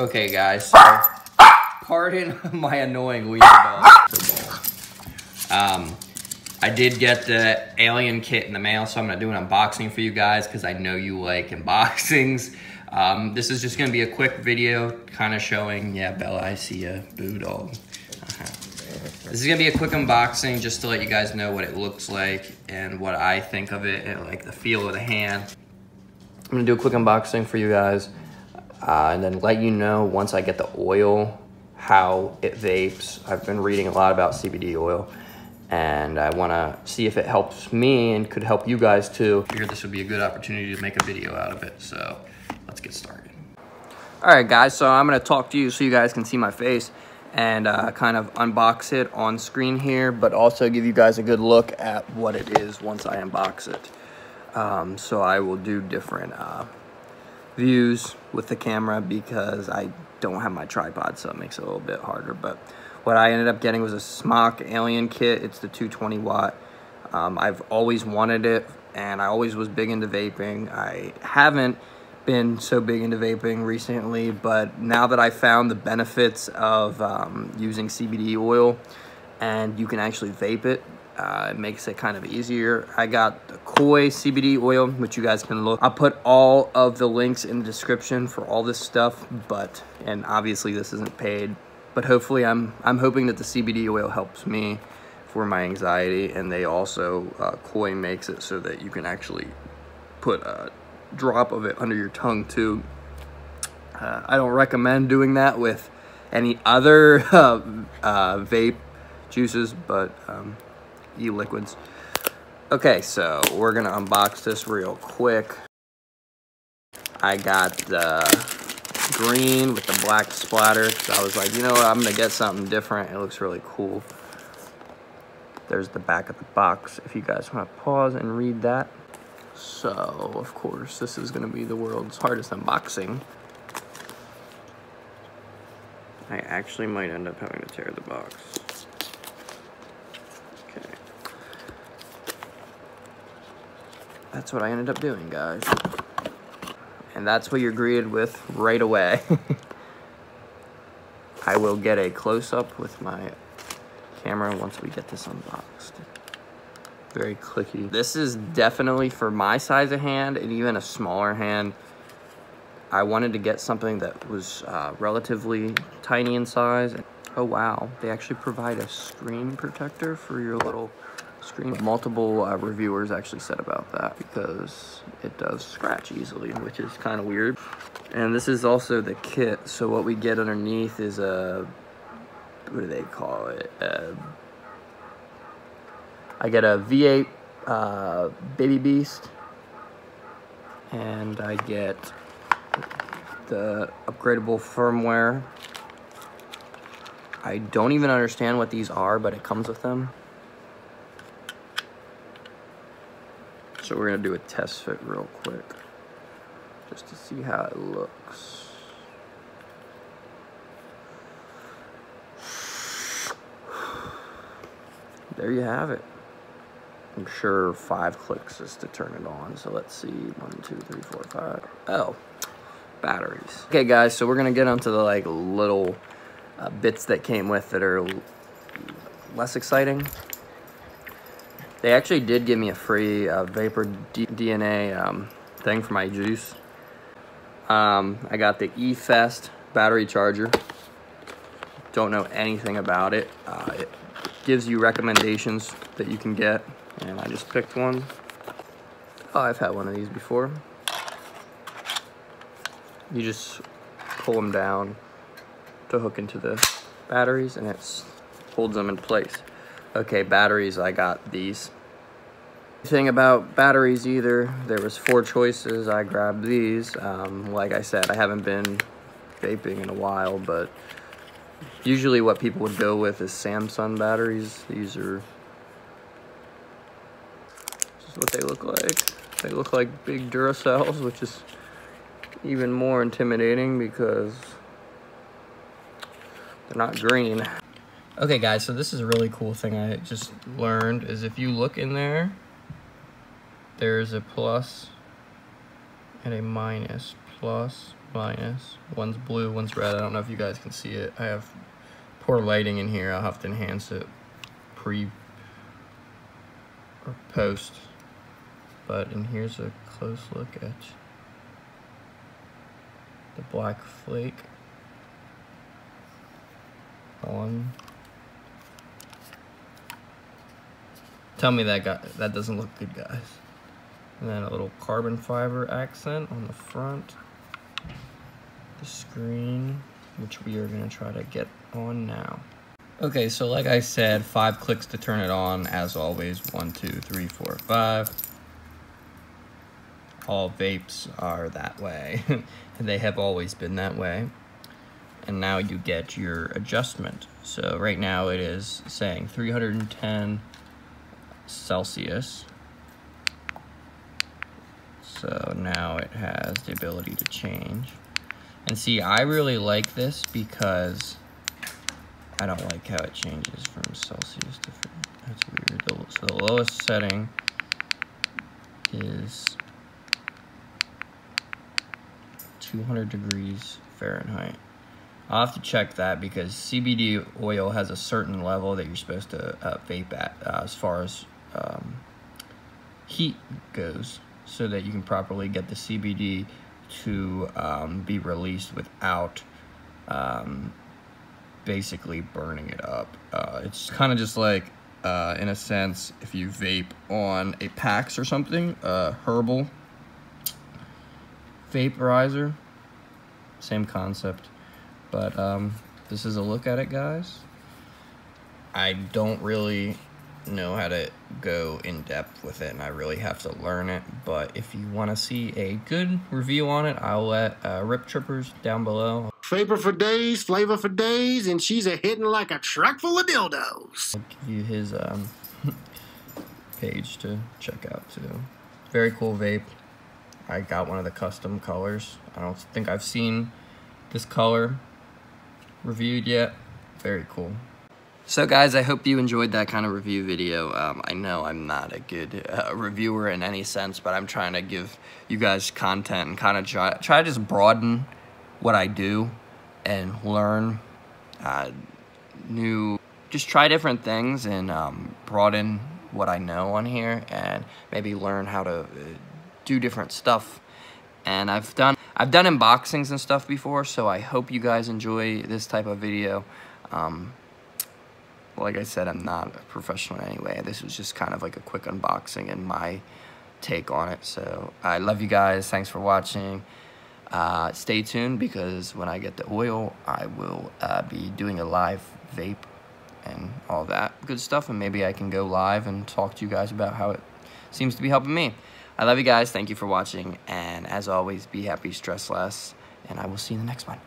Okay, guys, so pardon my annoying weed dog. Um, I did get the alien kit in the mail, so I'm gonna do an unboxing for you guys because I know you like unboxings. Um, this is just gonna be a quick video, kind of showing, yeah, Bella, I see a boo dog. Uh-huh. This is gonna be a quick unboxing just to let you guys know what it looks like and what I think of it and like the feel of the hand. I'm gonna do a quick unboxing for you guys uh, and then let you know once I get the oil how it vapes. I've been reading a lot about CBD oil and I wanna see if it helps me and could help you guys too. I figured this would be a good opportunity to make a video out of it, so let's get started. All right, guys, so I'm gonna talk to you so you guys can see my face and uh, kind of unbox it on screen here, but also give you guys a good look at what it is once I unbox it. Um, so I will do different uh, views with the camera because I don't have my tripod, so it makes it a little bit harder. But what I ended up getting was a Smok Alien kit. It's the 220 watt. Um, I've always wanted it, and I always was big into vaping. I haven't been so big into vaping recently, but now that I found the benefits of um, using CBD oil and you can actually vape it, uh, it makes it kind of easier. I got the Koi CBD oil, which you guys can look. I'll put all of the links in the description for all this stuff, but, and obviously this isn't paid, but hopefully I'm, I'm hoping that the CBD oil helps me for my anxiety, and they also, uh, Koi makes it so that you can actually put a drop of it under your tongue too. Uh, I don't recommend doing that with any other uh, uh, vape juices, but um, e-liquids. Okay, so we're gonna unbox this real quick. I got the green with the black splatter I was like, you know what, I'm gonna get something different. It looks really cool. There's the back of the box if you guys want to pause and read that. So, of course, this is to be the world's hardest unboxing. I actually might end up having to tear the box. Okay. That's what I ended up doing, guys. And that's what you're greeted with right away. I will get a close-up with my camera once we get this unboxed very clicky. This is definitely for my size of hand and even a smaller hand. I wanted to get something that was uh, relatively tiny in size. Oh wow, they actually provide a screen protector for your little screen. Multiple uh, reviewers actually said about that because it does scratch easily, which is kind of weird. And this is also the kit. So what we get underneath is a, what do they call it? A I get a V8 uh, Baby Beast, and I get the upgradable firmware. I don't even understand what these are, but it comes with them. So we're gonna do a test fit real quick, just to see how it looks. There you have it. I'm sure five clicks is to turn it on. So let's see, one, two, three, four, five. Oh, batteries. Okay guys, so we're gonna get onto the like little uh, bits that came with that are less exciting. They actually did give me a free uh, Vapor D DNA um, thing for my juice. Um, I got the eFest battery charger. Don't know anything about it. Uh, it gives you recommendations that you can get and I just picked one. Oh, I've had one of these before. You just pull them down to hook into the batteries and it holds them in place. Okay, batteries, I got these. Thing about batteries either, there was four choices, I grabbed these. Um, like I said, I haven't been vaping in a while, but usually what people would go with is Samsung batteries. These are this is what they look like. They look like big Duracells, which is even more intimidating because they're not green. Okay guys, so this is a really cool thing I just learned is if you look in there, there's a plus and a minus. Plus, minus. One's blue, one's red. I don't know if you guys can see it. I have poor lighting in here. I'll have to enhance it pre or post. But, and here's a close look at the black flake on. Tell me that guy, that doesn't look good, guys. And then a little carbon fiber accent on the front. The screen, which we are gonna try to get on now. Okay, so like I said, five clicks to turn it on, as always. One, two, three, four, five. All vapes are that way. they have always been that way. And now you get your adjustment. So right now it is saying 310 Celsius. So now it has the ability to change. And see, I really like this because I don't like how it changes from Celsius to That's weird. So the lowest setting is 200 degrees Fahrenheit. I'll have to check that because CBD oil has a certain level that you're supposed to uh, vape at uh, as far as um, heat goes so that you can properly get the CBD to um, be released without um, basically burning it up. Uh, it's kind of just like, uh, in a sense, if you vape on a PAX or something, uh, herbal vaporizer, same concept. But um, this is a look at it, guys. I don't really know how to go in depth with it and I really have to learn it but if you want to see a good review on it I'll let uh, RipTrippers down below Vapor for days, flavor for days, and she's a hitting like a truck full of dildos. I'll give you his um, page to check out too. Very cool vape. I got one of the custom colors. I don't think I've seen this color reviewed yet. Very cool. So guys, I hope you enjoyed that kind of review video. Um, I know I'm not a good uh, reviewer in any sense, but I'm trying to give you guys content and kind of try, try to just broaden what I do and learn uh, new, just try different things and um, broaden what I know on here and maybe learn how to uh, do different stuff. And I've done I've done unboxings and stuff before, so I hope you guys enjoy this type of video. Um, like I said, I'm not a professional anyway. This was just kind of like a quick unboxing and my take on it. So I love you guys. Thanks for watching. Uh, stay tuned because when I get the oil, I will uh, be doing a live vape and all that good stuff. And maybe I can go live and talk to you guys about how it seems to be helping me. I love you guys. Thank you for watching. And as always, be happy, stress less. And I will see you in the next one.